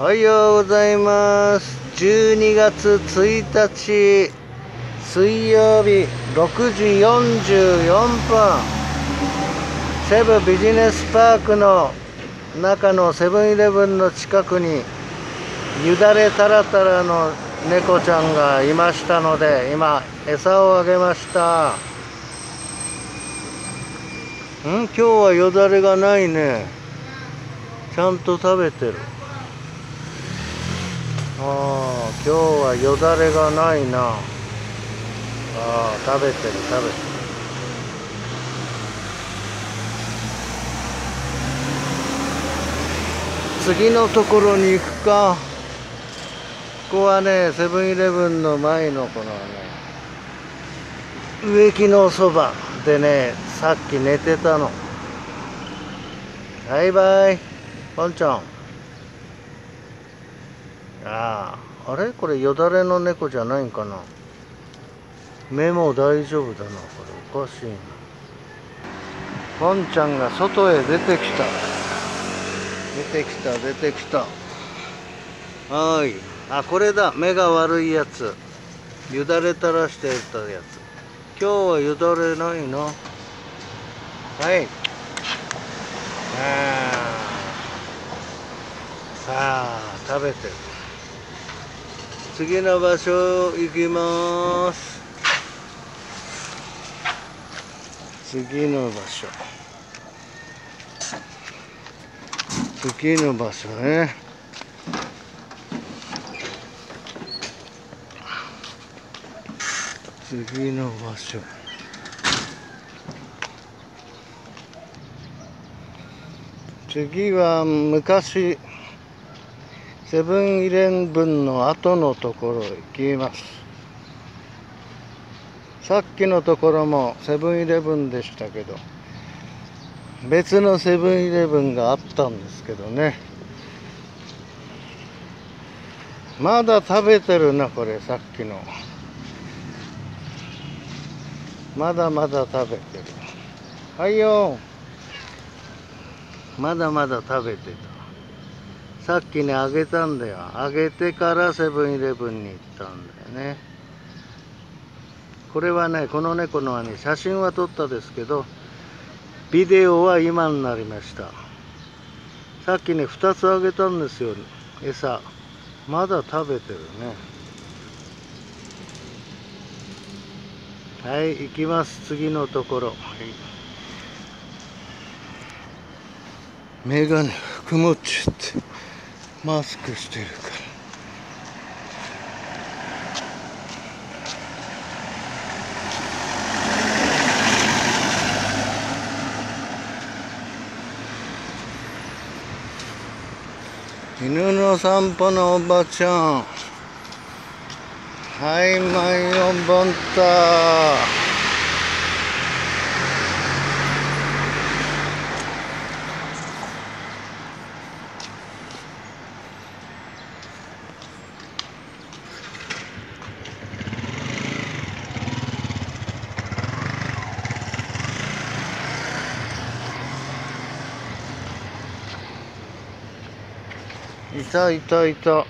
おはようございます。12月1日水曜日6時44分。セブビジネスパークの中のセブンイレブンの近くにゆだれたらたらの猫ちゃんがいましたので今餌をあげました。ん？今日はよだれがないね。ちゃんと食べてる。あ今日はよだれがないな。ああ食べてる食べてる。次のところに行くか。ここはねセブンイレブンの前のこのね植木のそばでねさっき寝てたの。バイバイポンちゃん。あああれ？これよだれの猫じゃないんかな？目も大丈夫だなこれ。おかしいな。ポンちゃんが外へ出てきた。出てきた出てきた。はい。あこれだ。目が悪いやつ。よだれ垂らしてたやつ。今日はよだれないなはい。あさあ食べてる。次の場所行きます。次の場所。次の場所ね。次の場所。次は昔。セブンイレブンの後のところへ行きます。さっきのところもセブンイレブンでしたけど別のセブンイレブンがあったんですけどね。まだ食べてるなこれさっきの。まだまだ食べてる。はいよまだまだ食べてた。さっきねあげたんだよ。あげてからセブンイレブンに行ったんだよね。これはねこの猫のはね写真は撮ったですけどビデオは今になりました。さっきね2つあげたんですよ。餌。まだ食べてるね。はい行きます。次のところ、はい、眼鏡曇っちゃって。マスクしてるから。犬の散歩のおばちゃん。はいマイオンボンたいたいた。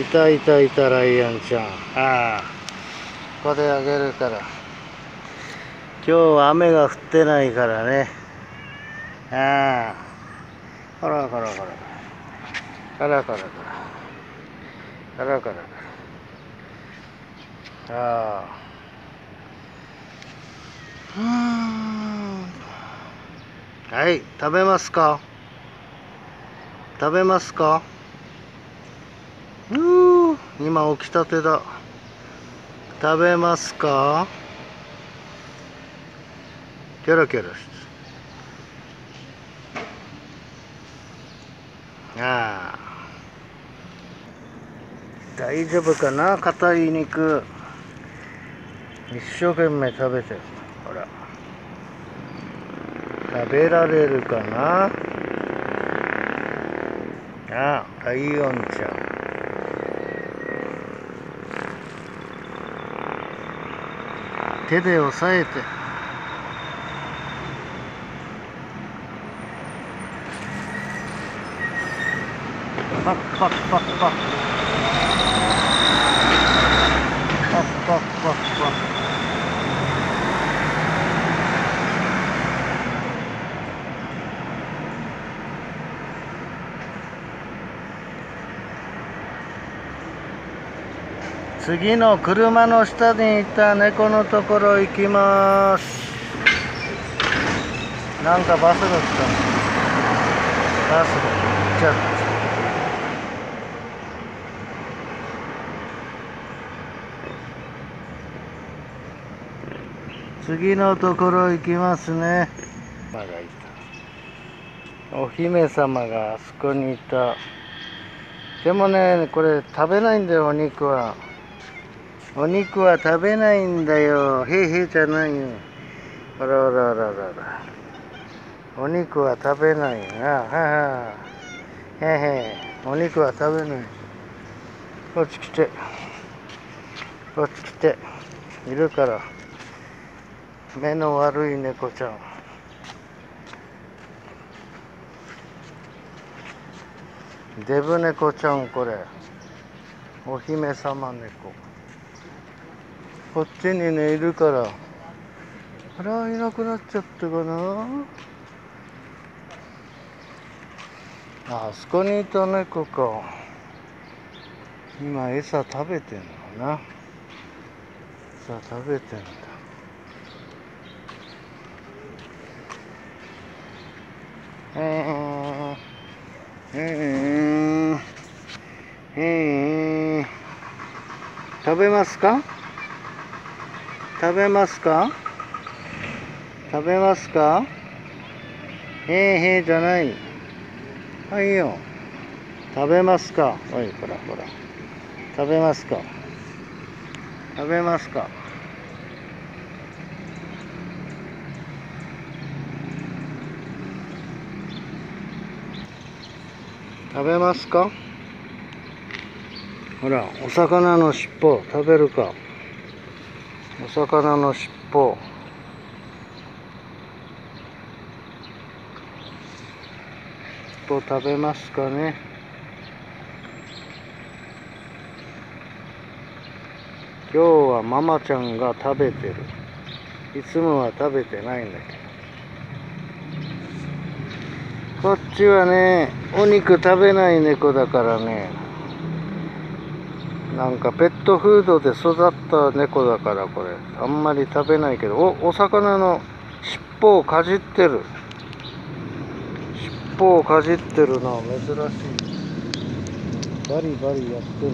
いたいたいたライアンちゃん。ああ。ここであげるから。今日は雨が降ってないからね。ああ。ほらほらほら。カラカラカラカラカラカラああはい食べますか？食べますか？うー今起きたてだ。食べますか？キョロキョロして。ああ。大丈夫かな？硬い肉。一生懸命食べてる。ほら。食べられるかな？あライオンちゃん手で押さえて。パッパッパッパッパクパクパクパク次の車の下にいた猫のところ行きます。なんかバスが来た。バスが来ちゃった次のところ行きますね。お姫様があそこにいた。でもねこれ食べないんだよお肉は。お肉は食べないんだよ。へいへいじゃないよ。あらあらあらあらら。お肉は食べないな。ははへへお肉は食べない。こっち来てこっち来ているから。目の悪い猫ちゃん。デブ猫ちゃんこれ。お姫様猫。こっちにねいるから。あらいなくなっちゃったかな？あそこにいた猫か。今餌食べてんのかな？餌食べてんだ。えー、えー、えー、食べますか食べますか？食べますか？へえへえじゃない。はいよ。食べますか？おいほらほら。食べますか？食べますか？食べますか？ほらお魚の尻尾食べるか？お魚の尻尾。尻尾食べますかね？今日はママちゃんが食べてる。いつもは食べてないんだけど。こっちはねお肉食べない猫だからね。なんかペットフードで育った猫だからこれ。あんまり食べないけど。おお魚の尻尾をかじってる。尻尾をかじってるな珍しい。バリバリやってる。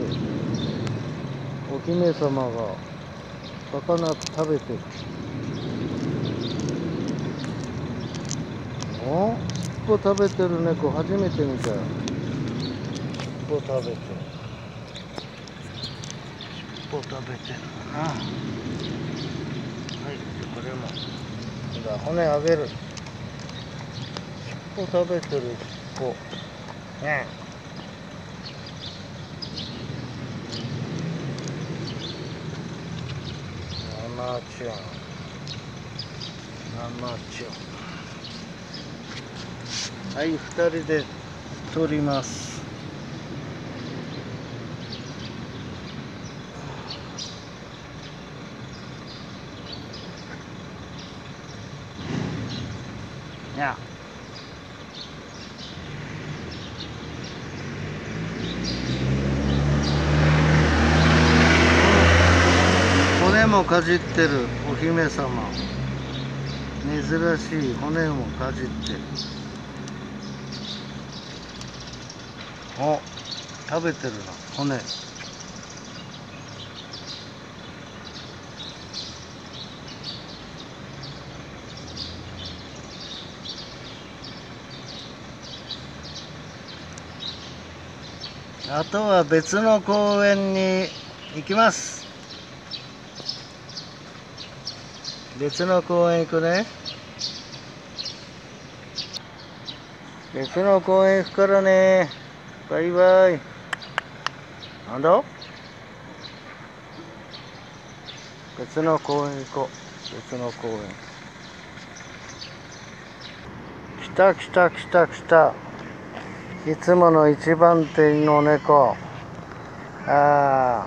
お姫様が魚食べてる。お尻尾食べてる猫初めて見たよ。尻尾食べてる。尻尾食べてるな。はいこれも。じゃあ骨あげる。尻尾食べてる尻尾。ね。生ちゃん生ちゃんはい二人で撮ります。もかじってるお姫様。珍しい骨もかじってる。お食べてるな骨。あとは別の公園に行きます。別の公園行くね。別の公園行くからね。バイバイ。なんだ？別の公園行こう。別の公園。来た来た来た来た。いつもの一番店の猫。ああ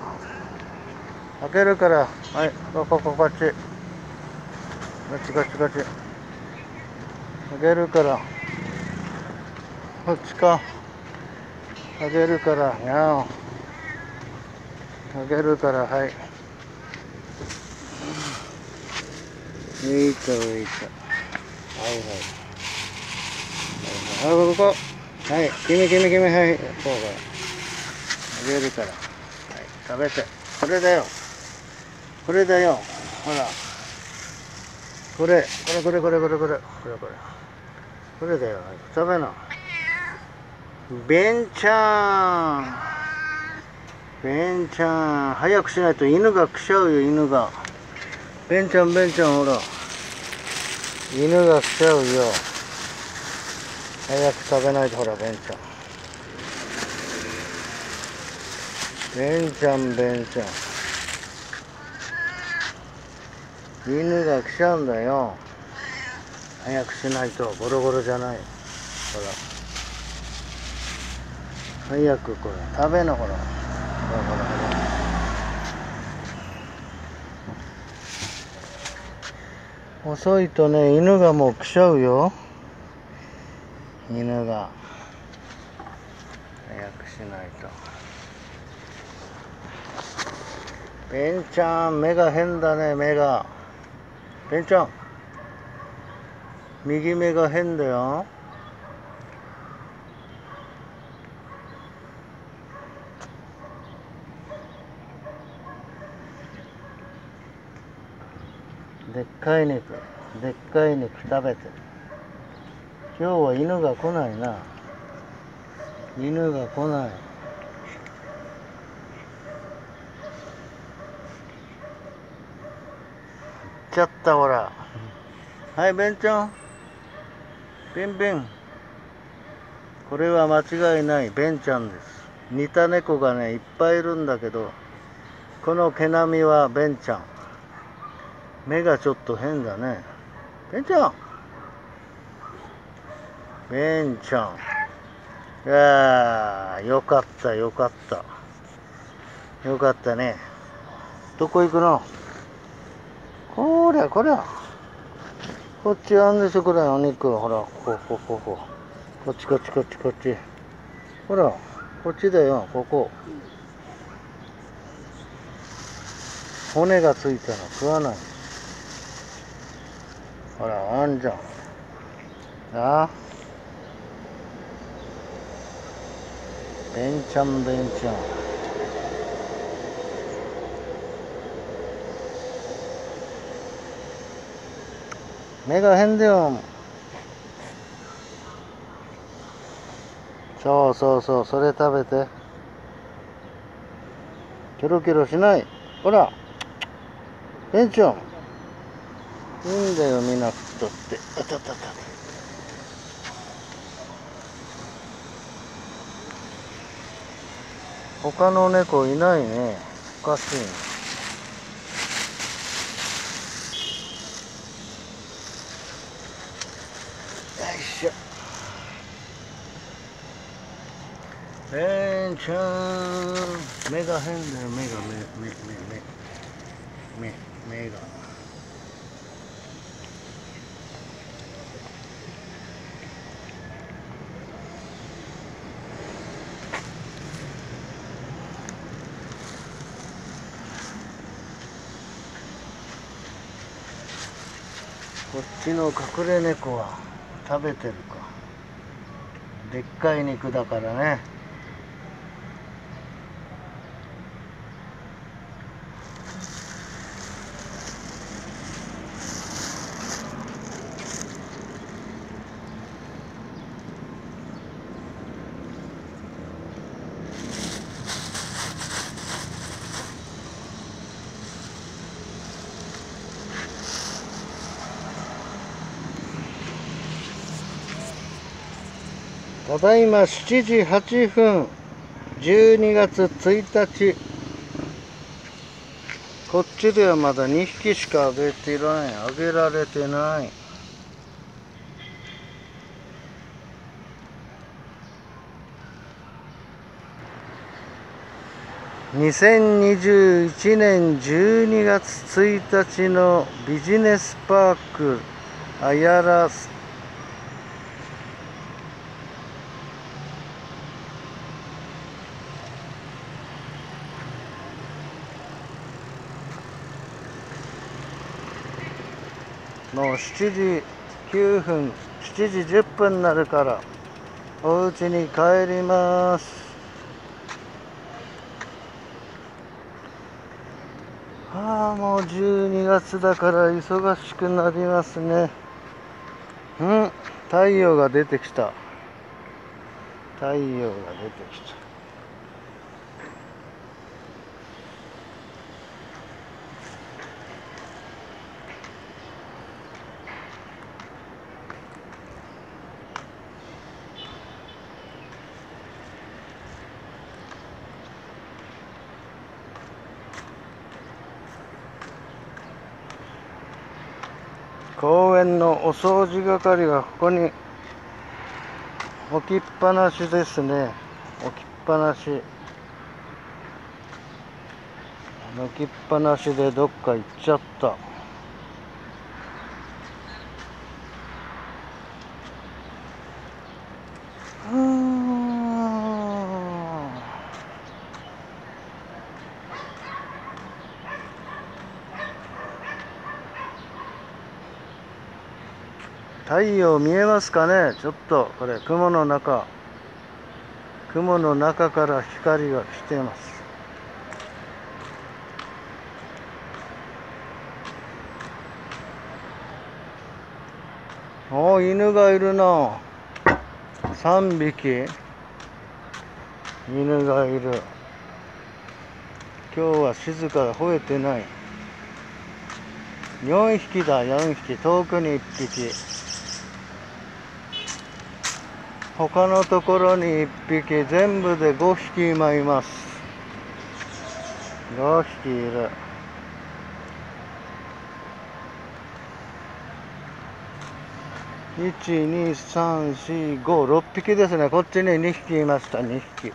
開けるから。はい。ここここっち。こっちこっちこっち開けるから。こっちか。開けるから。にゃお開けるからはい。いいといいと。はいはい。はいここ。はい。君君君はい。こうから。あげるから。はい。食べて。これだよ。これだよ。ほら。これこれこれこれこれこれこれ。これこれだよ。食べな。ベンちゃんベンちゃん早くしないと犬が来ちゃうよ犬が。ベンちゃんベンちゃんほら。犬が来ちゃうよ。早く食べないとほらベンちゃんベンちゃんベンちゃん犬が来ちゃうんだよ。早くしないとゴロゴロじゃない。ほら。早くこれ食べなほら。ほらほらほら。遅いとね犬がもう来ちゃうよ。犬が。早くしないと。ベンちゃん目が変だね目が。ベンちゃん右目が変だよでっかい肉でっかい肉食べてる今日は犬が来ないな犬が来ない行っちゃったほら。はいベンちゃん。ベンベン。これは間違いない。ベンちゃんです。似た猫がねいっぱいいるんだけどこの毛並みはベンちゃん。目がちょっと変だね。ベンちゃん。ベンちゃん。いやーよかったよかった。よかったね。どこ行くの？こりゃこりゃこっちあんでしょこれ。お肉。ほらこここここっちこっちこっちこっち。ほらこっちだよ。ここ。骨がついたの。食わない。ほらあんじゃん。な。あベンちゃんベンちゃん目が変だよ。そうそうそうそれ食べて。キョロキョロしない。ほら。ベンちゃんいいんだよ見なくたって。あたたた。他の猫いないね。おかしいねよいしょベンちゃん目が変だよ目が目目目目目目がこっちの隠れ猫は食べてるか。でっかい肉だからね。だいま7時8分12月1日こっちではまだ2匹しかあげてないあげられてない。2021年12月1日のビジネスパークあやらス7時9分7時10分になるからお家に帰ります。ああもう12月だから忙しくなりますね。うん太陽が出てきた。太陽が出てきた公園のお掃除係がここに置きっぱなしですね。置きっぱなし。置きっぱなしでどっか行っちゃった。太陽見えますかね？ちょっとこれ雲の中。雲の中から光が来てます。お犬がいるな。3匹。犬がいる。今日は静かで吠えてない。4匹だ4匹。遠くに1匹。他のところに1匹全部で5匹今います。5匹いる。12345匹ですね。こっちに2匹いました。2匹。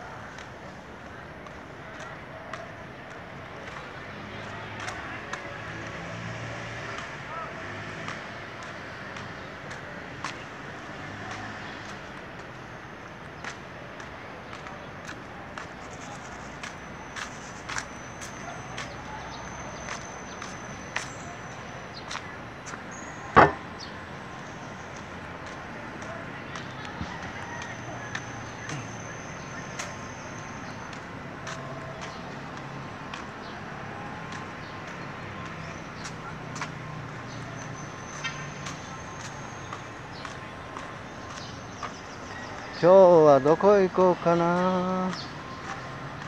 今日はどこ行こうかな。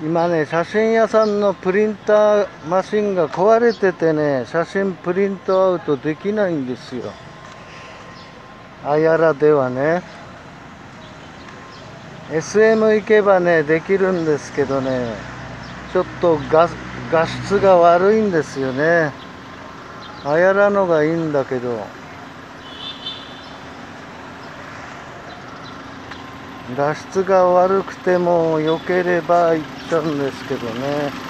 今ね写真屋さんのプリンターマシンが壊れててね写真プリントアウトできないんですよ。あやらではね。SM 行けばねできるんですけどね。ちょっと画画質が悪いんですよね。あやらのがいいんだけど。画質が悪くても良ければ行っちゃうんですけどね。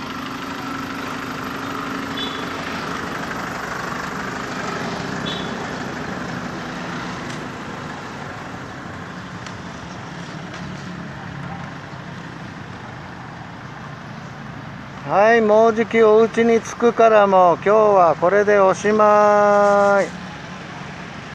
はいもうじきお家に着くからも今日はこれでおしまい。